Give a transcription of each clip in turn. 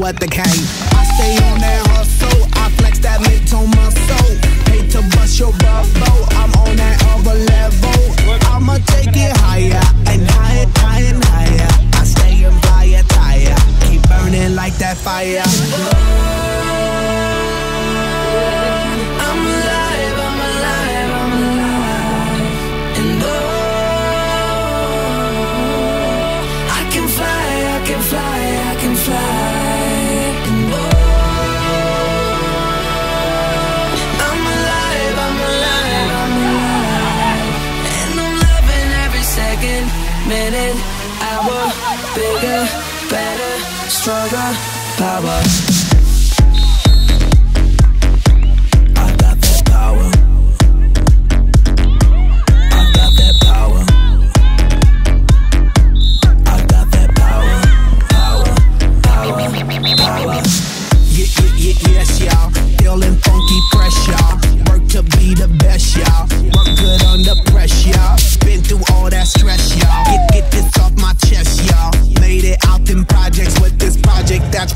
what the cane. I stay on that hustle, I flex that mid-tone muscle. Hate to bust your bubble, I'm bigger, better, stronger, power.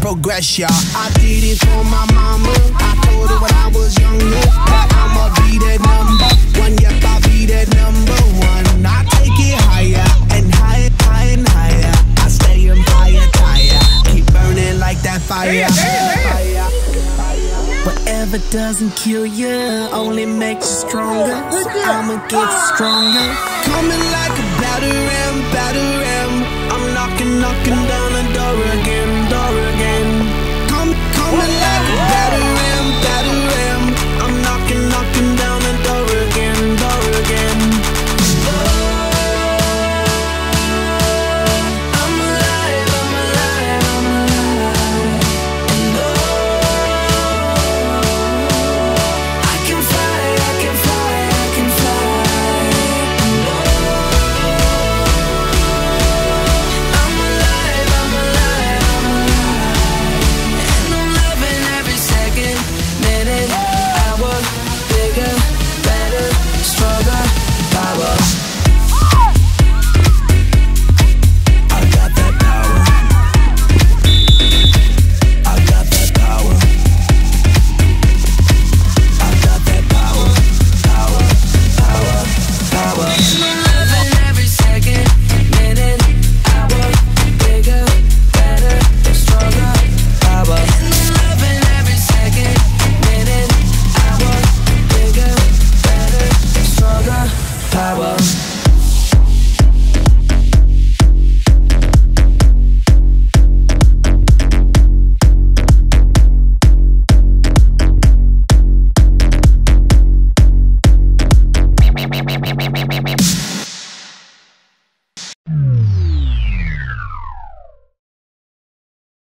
Progress, y'all. I did it for my mama. I told her when I was younger that I'ma be that number one. Yep, I'll be that number one. I take it higher and higher, higher and higher. I stay in fire, tire. Keep burning like that fire. fire. Whatever doesn't kill you only makes you stronger. So I'ma get stronger. Coming like a batter ram, batter ram. I'm knocking, knocking down